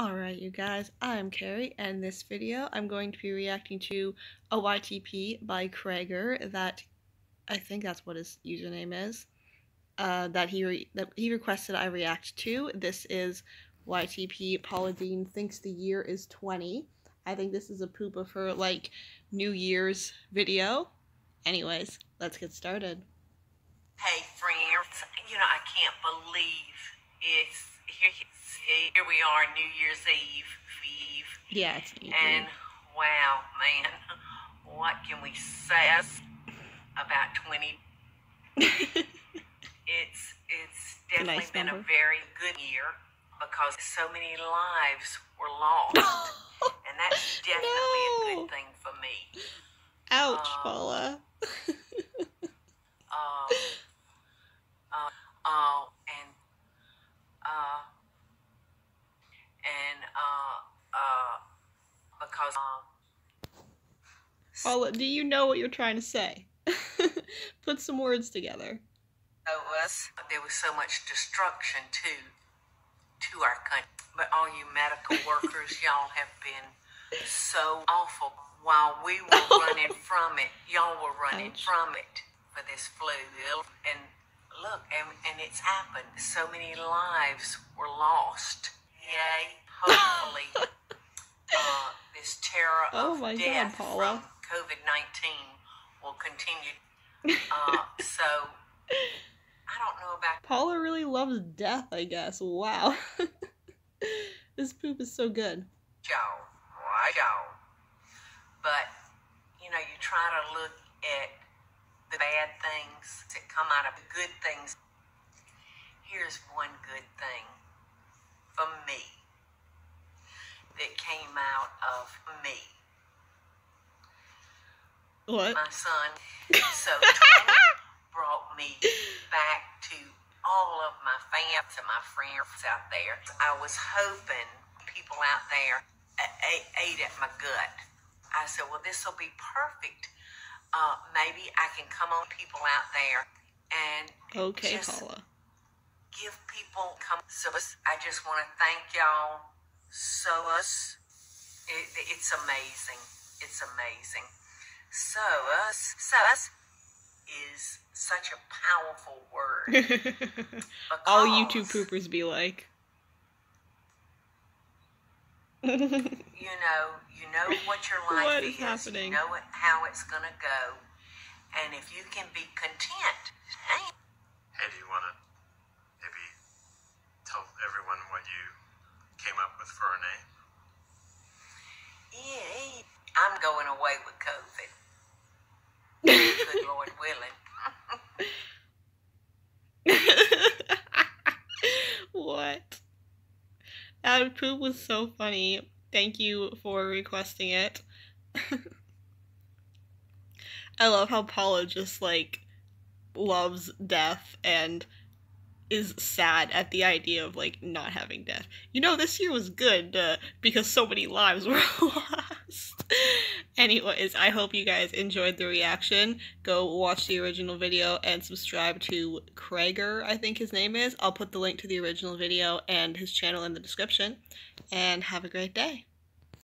Alright you guys, I'm Kari and this video I'm going to be reacting to a YTP by Craiger that I think that's what his username is uh, that he that he requested I react to. This is YTP Paula Deen thinks the year is 20. I think this is a poop of her like New Year's video. Anyways, let's get started. Hey friends, you know I can't believe are, New Year's Eve. Eve. Yeah, it's New And wow, man, what can we say about 20? it's it's definitely nice been number. a very good year because so many lives were lost. and that's definitely no. a good thing for me. Ouch, um, Paula. uh, uh, uh, and uh, uh, um, Paula, do you know what you're trying to say? Put some words together. so us there was so much destruction to to our country. But all you medical workers, y'all have been so awful. While we were running from it, y'all were running Ouch. from it for this flu. And look, and, and it's happened. So many lives were lost. Yay. Hopefully, Oh of my God, Paula. from COVID 19 will continue. Uh, so, I don't know about Paula really loves death, I guess. Wow. this poop is so good. y'all, y'all. But, you know, you try to look at the bad things that come out of the good things. Here's one good thing for me that came out of me, What? my son. So, 20 brought me back to all of my fans and my friends out there. I was hoping people out there ate at my gut. I said, well, this will be perfect. Uh, maybe I can come on people out there and Okay, just Paula. give people come. So I just want to thank y'all so much. It, it's amazing. It's amazing. So us, so us is such a powerful word. All YouTube poopers be like. You know, you know what your life What is is. happening? You know it, how it's gonna go, and if you can be content, hey, Hey, do you want to maybe tell everyone what you came up with for a name? yeah, I'm going with COVID. Good Lord willing. what? That poop was so funny. Thank you for requesting it. I love how Paula just like loves death and is sad at the idea of like not having death. You know, this year was good uh, because so many lives were lost. Anyways, I hope you guys enjoyed the reaction. Go watch the original video and subscribe to Craiger, I think his name is. I'll put the link to the original video and his channel in the description. And have a great day.